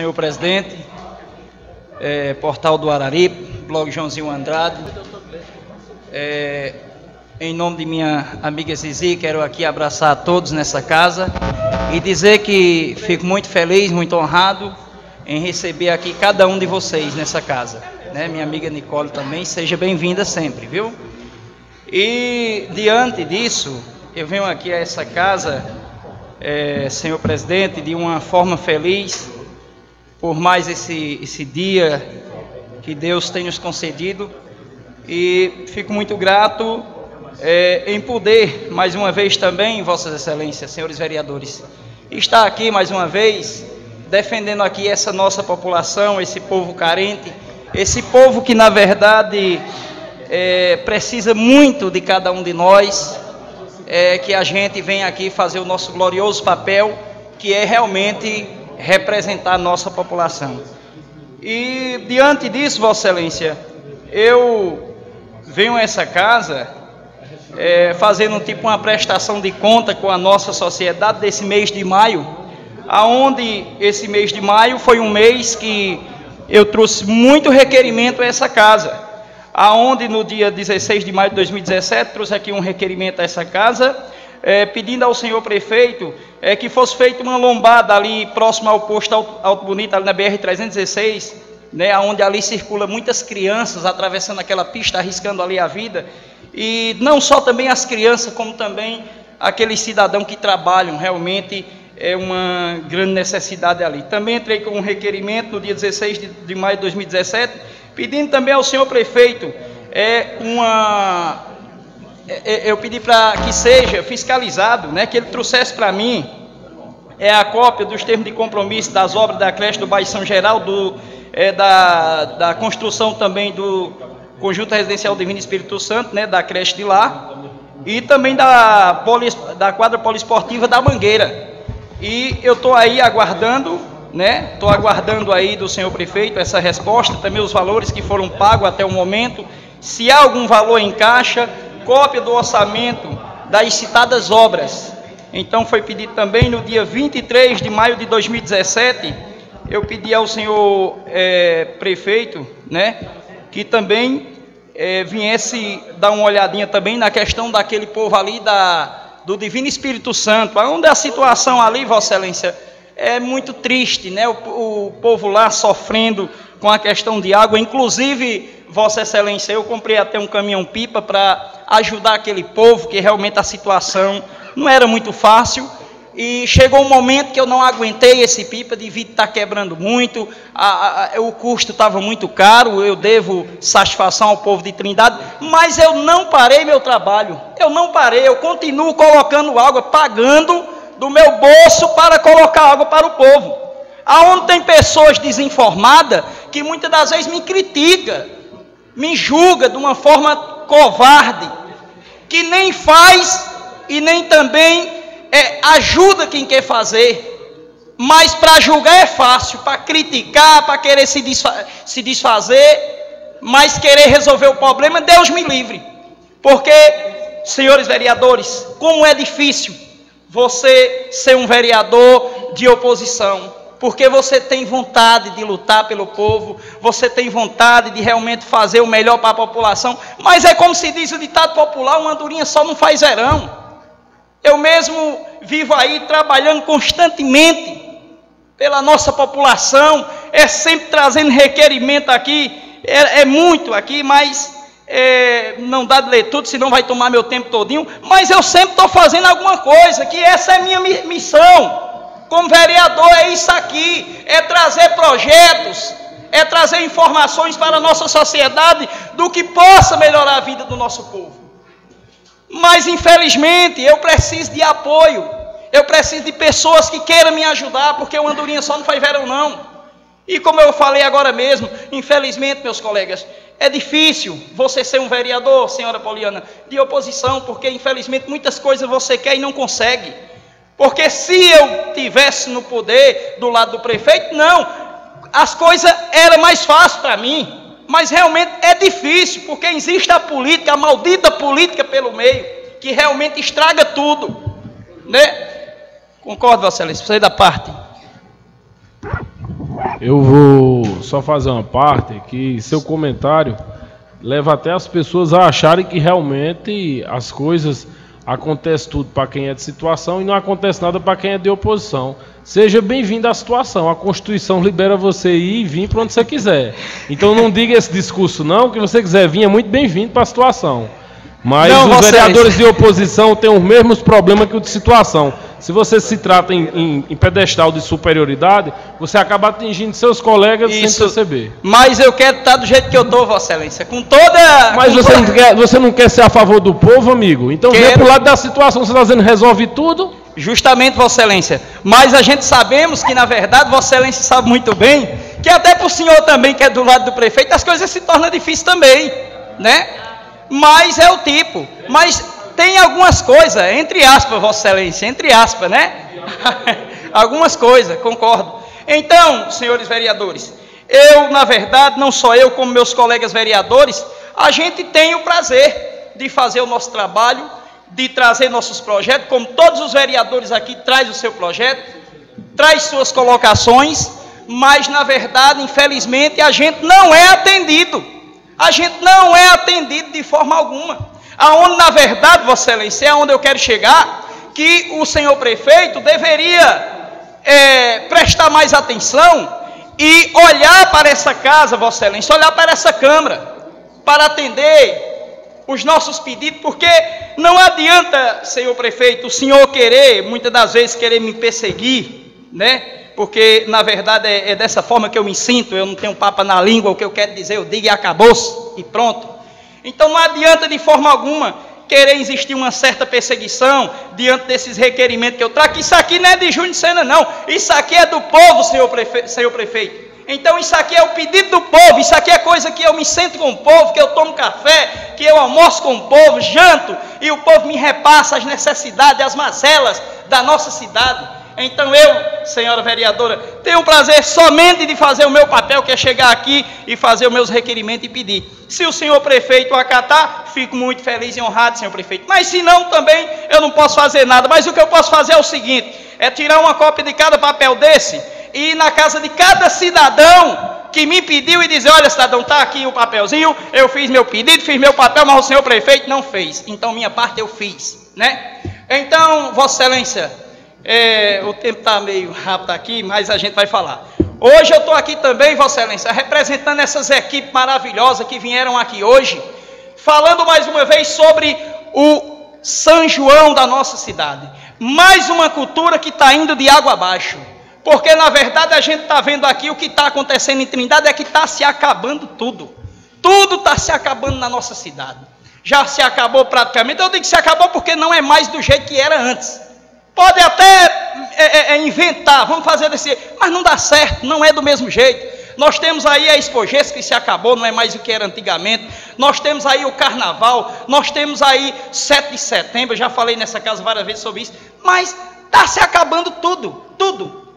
Senhor presidente, é, Portal do Araripe, blog Joãozinho Andrade. É, em nome de minha amiga Zizi, quero aqui abraçar a todos nessa casa e dizer que fico muito feliz, muito honrado em receber aqui cada um de vocês nessa casa. Né? Minha amiga Nicole também, seja bem-vinda sempre, viu? E diante disso, eu venho aqui a essa casa, é, senhor presidente, de uma forma feliz por mais esse, esse dia que Deus tem nos concedido. E fico muito grato é, em poder, mais uma vez também, Vossas Excelências, senhores vereadores, estar aqui mais uma vez defendendo aqui essa nossa população, esse povo carente, esse povo que na verdade é, precisa muito de cada um de nós, é, que a gente vem aqui fazer o nosso glorioso papel, que é realmente representar a nossa população. E diante disso, Vossa Excelência, eu venho a essa casa é, fazendo tipo uma prestação de conta com a nossa sociedade desse mês de maio, aonde esse mês de maio foi um mês que eu trouxe muito requerimento a essa casa, aonde no dia 16 de maio de 2017 trouxe aqui um requerimento a essa casa é, pedindo ao senhor prefeito é, que fosse feita uma lombada ali próximo ao posto Alto, Bonito, ali na BR-316, né, onde ali circula muitas crianças atravessando aquela pista, arriscando ali a vida, e não só também as crianças, como também aqueles cidadãos que trabalham, realmente é uma grande necessidade ali. Também entrei com um requerimento no dia 16 de, de maio de 2017, pedindo também ao senhor prefeito é, uma eu pedi para que seja fiscalizado, né, que ele trouxesse para mim. É a cópia dos termos de compromisso das obras da creche do bairro São Geraldo, é, da, da construção também do conjunto residencial Divino Espírito Santo, né, da creche de lá, e também da, da quadra poliesportiva da Mangueira. E eu estou aí aguardando, né, estou aguardando aí do senhor prefeito essa resposta, também os valores que foram pagos até o momento, se há algum valor em caixa, cópia do orçamento das citadas obras. Então foi pedido também no dia 23 de maio de 2017, eu pedi ao senhor é, prefeito, né, que também é, viesse dar uma olhadinha também na questão daquele povo ali da, do Divino Espírito Santo, onde a situação ali, Vossa Excelência, é muito triste, né? O, o povo lá sofrendo com a questão de água, inclusive, Vossa Excelência, eu comprei até um caminhão-pipa para ajudar aquele povo, que realmente a situação não era muito fácil. E chegou um momento que eu não aguentei esse pipa, devido estar quebrando muito, a, a, o custo estava muito caro, eu devo satisfação ao povo de Trindade, mas eu não parei meu trabalho, eu não parei, eu continuo colocando água, pagando do meu bolso para colocar água para o povo. Aonde tem pessoas desinformadas que muitas das vezes me critica, me julga de uma forma covarde, que nem faz e nem também é, ajuda quem quer fazer. Mas para julgar é fácil, para criticar, para querer se, desfa se desfazer, mas querer resolver o problema, Deus me livre. Porque, senhores vereadores, como é difícil você ser um vereador de oposição porque você tem vontade de lutar pelo povo, você tem vontade de realmente fazer o melhor para a população, mas é como se diz o ditado popular: uma andorinha só não faz verão. Eu mesmo vivo aí trabalhando constantemente pela nossa população, é sempre trazendo requerimento aqui, é, é muito aqui, mas é, não dá de ler tudo, senão vai tomar meu tempo todinho, mas eu sempre estou fazendo alguma coisa, que essa é minha missão como vereador é isso aqui, é trazer projetos, é trazer informações para a nossa sociedade do que possa melhorar a vida do nosso povo. Mas infelizmente eu preciso de apoio, eu preciso de pessoas que queiram me ajudar, porque o Andorinha só não faz verão não. E como eu falei agora mesmo, infelizmente, meus colegas, é difícil você ser um vereador, senhora Poliana, de oposição, porque infelizmente muitas coisas você quer e não consegue. Porque se eu tivesse no poder do lado do prefeito, não, as coisas eram mais fáceis para mim. Mas realmente é difícil, porque existe a política, a maldita política pelo meio, que realmente estraga tudo. Né? Concordo, Vossa Excelência, da parte. Eu vou só fazer uma parte que seu comentário leva até as pessoas a acharem que realmente as coisas acontece tudo para quem é de situação e não acontece nada para quem é de oposição. Seja bem-vindo à situação. A Constituição libera você ir e vir para onde você quiser. Então não diga esse discurso não, que você quiser vir é muito bem-vindo para a situação. Mas não, os vereadores de oposição têm os mesmos problemas que o de situação. Se você se trata em, em, em, pedestal de superioridade, você acaba atingindo seus colegas Isso. sem perceber. Mas eu quero estar do jeito que eu estou, Vossa Excelência, com toda. Mas com você, toda... Não quer, você não quer ser a favor do povo, amigo? Então quero... vem para o lado da situação, você está dizendo resolve tudo? Justamente, Vossa Excelência. Mas a gente sabemos que, na verdade, Vossa Excelência sabe muito bem que até para o senhor também, que é do lado do prefeito, as coisas se tornam difíceis também, né? Mas é o tipo. Mas tem algumas coisas, entre aspas, Vossa Excelência, entre aspas, né? algumas coisas, concordo. Então, senhores vereadores, eu, na verdade, não só eu, como meus colegas vereadores, a gente tem o prazer de fazer o nosso trabalho, de trazer nossos projetos, como todos os vereadores aqui traz o seu projeto, traz suas colocações, mas na verdade, infelizmente, a gente não é atendido. A gente não é atendido de forma alguma. Aonde, na verdade, Vossa Excelência, é onde eu quero chegar, que o senhor prefeito deveria é, prestar mais atenção e olhar para essa casa, Vossa Excelência, olhar para essa Câmara, para atender os nossos pedidos, porque não adianta, senhor prefeito, o senhor querer, muitas das vezes, querer me perseguir, né? Porque na verdade é, é dessa forma que eu me sinto, eu não tenho papa na língua, o que eu quero dizer, eu digo e acabou-se, e pronto. Então não adianta de forma alguma querer existir uma certa perseguição diante desses requerimentos que eu trago. Isso aqui não é de Júnior Sena, não. Isso aqui é do povo, senhor, prefe... senhor prefeito. Então isso aqui é o pedido do povo, isso aqui é coisa que eu me sento com o povo, que eu tomo café, que eu almoço com o povo, janto, e o povo me repassa as necessidades, as mazelas da nossa cidade. Então eu, senhora vereadora, tenho o prazer somente de fazer o meu papel, que é chegar aqui e fazer os meus requerimentos e pedir. Se o senhor prefeito acatar, fico muito feliz e honrado, senhor prefeito. Mas se não, também eu não posso fazer nada. Mas o que eu posso fazer é o seguinte: é tirar uma cópia de cada papel desse e ir na casa de cada cidadão que me pediu e dizer: olha, cidadão, está aqui o papelzinho, eu fiz meu pedido, fiz meu papel, mas o senhor prefeito não fez. Então minha parte eu fiz, né? Então, Vossa Excelência. É, o tempo está meio rápido aqui, mas a gente vai falar. Hoje eu estou aqui também, Vossa Excelência, representando essas equipes maravilhosas que vieram aqui hoje, falando mais uma vez sobre o São João da nossa cidade. Mais uma cultura que está indo de água abaixo. Porque na verdade a gente está vendo aqui o que está acontecendo em Trindade é que está se acabando tudo. Tudo está se acabando na nossa cidade. Já se acabou praticamente. Eu digo que se acabou porque não é mais do jeito que era antes. Pode até é, é, é, inventar, vamos fazer desse, mas não dá certo, não é do mesmo jeito. Nós temos aí a Expoges que se acabou, não é mais o que era antigamente. Nós temos aí o Carnaval, nós temos aí 7 de setembro, já falei nessa casa várias vezes sobre isso, mas está se acabando tudo, tudo.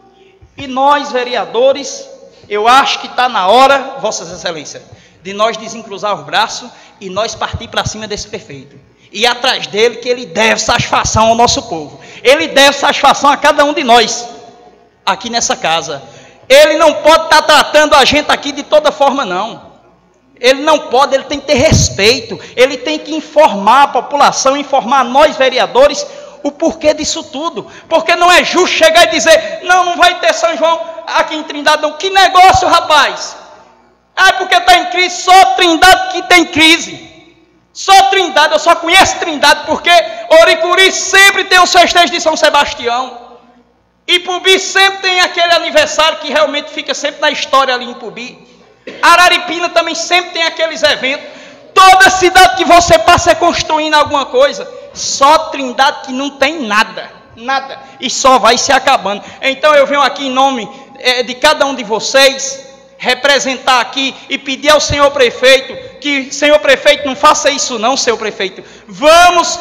E nós, vereadores, eu acho que está na hora, Vossas Excelências, de nós desencruzar os braços e nós partir para cima desse prefeito e atrás dele que ele deve satisfação ao nosso povo. Ele deve satisfação a cada um de nós aqui nessa casa. Ele não pode estar tratando a gente aqui de toda forma, não. Ele não pode, ele tem que ter respeito. Ele tem que informar a população, informar nós vereadores o porquê disso tudo. Porque não é justo chegar e dizer, não, não vai ter São João aqui em Trindade, não. Que negócio, rapaz! Ah, porque está em crise, só Trindade que tem crise. Só Trindade, eu só conheço Trindade porque Oricuri sempre tem os festejos de São Sebastião. E Pubi sempre tem aquele aniversário que realmente fica sempre na história ali em Pubi. Araripina também sempre tem aqueles eventos. Toda cidade que você passa é construindo alguma coisa. Só Trindade que não tem nada. Nada. E só vai se acabando. Então eu venho aqui em nome é, de cada um de vocês representar aqui e pedir ao senhor prefeito que, senhor prefeito, não faça isso não, senhor prefeito. Vamos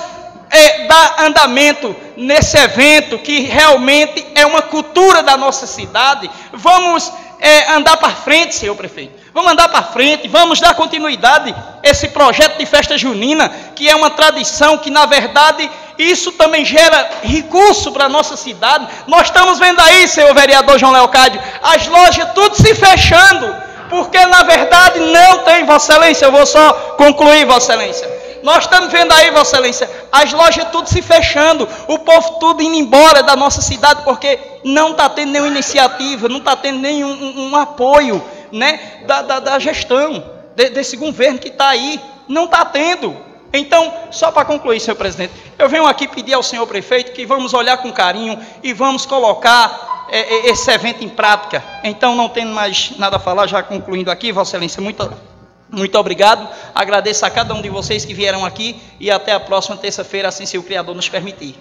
é, dar andamento nesse evento que realmente é uma cultura da nossa cidade. Vamos é, andar para frente, senhor prefeito. Vamos andar para frente, vamos dar continuidade a esse projeto de festa junina, que é uma tradição que, na verdade, isso também gera recurso para a nossa cidade. Nós estamos vendo aí, senhor vereador João Leocádio, as lojas tudo se fechando, porque na verdade não tem, Vossa Excelência. Eu vou só concluir, Vossa Excelência. Nós estamos vendo aí, Vossa Excelência, as lojas tudo se fechando, o povo tudo indo embora da nossa cidade, porque não está tendo nenhuma iniciativa, não está tendo nenhum um, um apoio né, da, da, da gestão, de, desse governo que está aí. Não está tendo. Então, só para concluir, senhor presidente, eu venho aqui pedir ao senhor prefeito que vamos olhar com carinho e vamos colocar é, é esse evento em prática. Então, não tendo mais nada a falar, já concluindo aqui, Vossa Excelência, muito muito obrigado. Agradeço a cada um de vocês que vieram aqui e até a próxima terça-feira, assim se o Criador nos permitir.